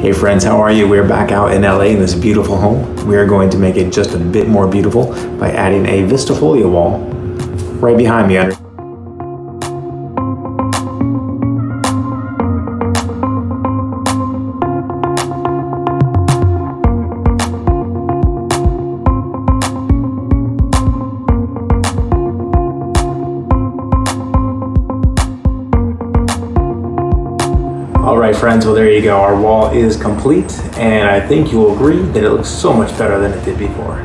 Hey friends, how are you? We're back out in LA in this beautiful home. We are going to make it just a bit more beautiful by adding a Vistafolia wall right behind me All right, friends, well, there you go. Our wall is complete, and I think you will agree that it looks so much better than it did before.